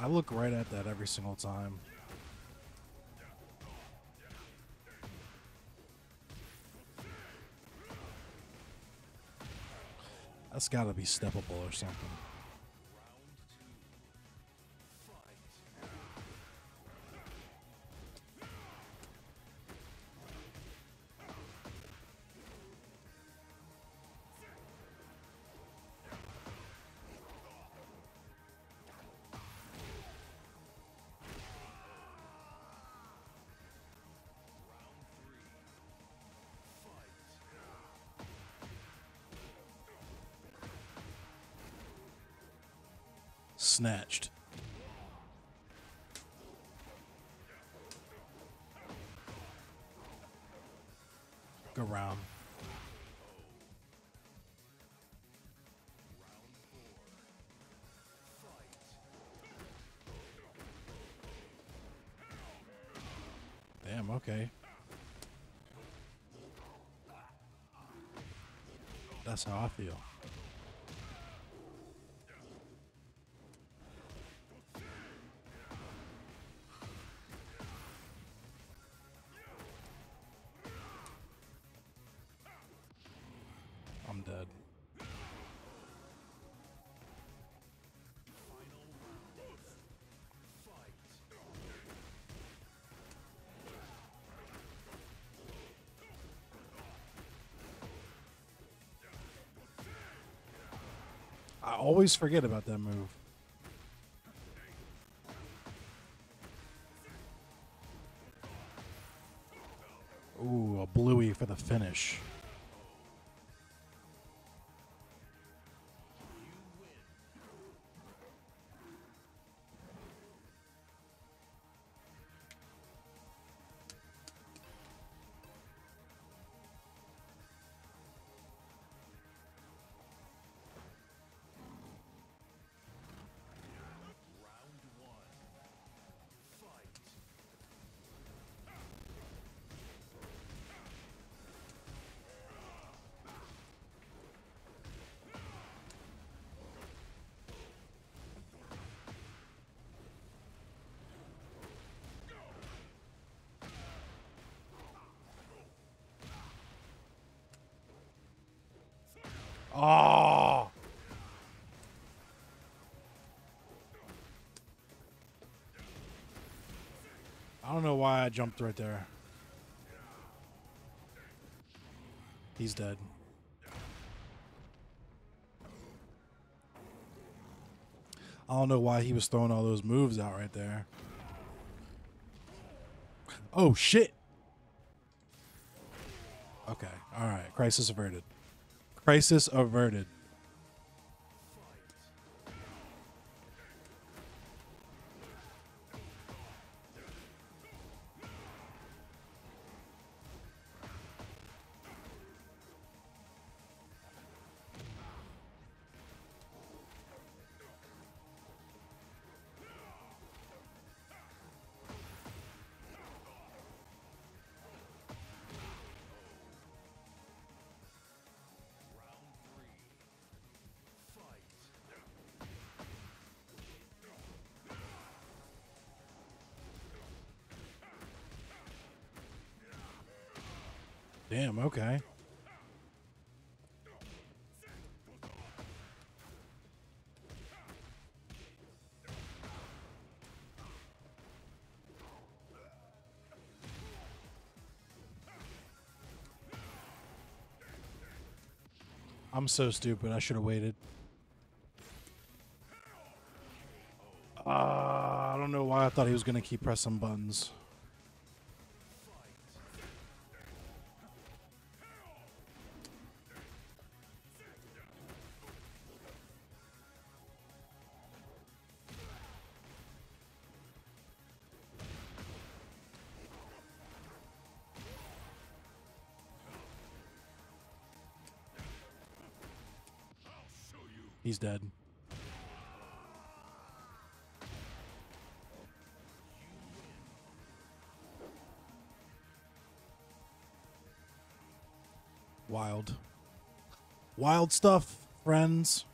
I look right at that every single time. That's got to be steppable or something. Snatched. Go round. Damn, okay. That's how I feel. Dead. I always forget about that move. Ooh, a bluey for the finish. I don't know why I jumped right there. He's dead. I don't know why he was throwing all those moves out right there. Oh shit. Okay. All right. Crisis averted. Crisis averted. Damn, okay. I'm so stupid. I should have waited. Uh, I don't know why I thought he was going to keep pressing buttons. He's dead. Wild. Wild stuff, friends.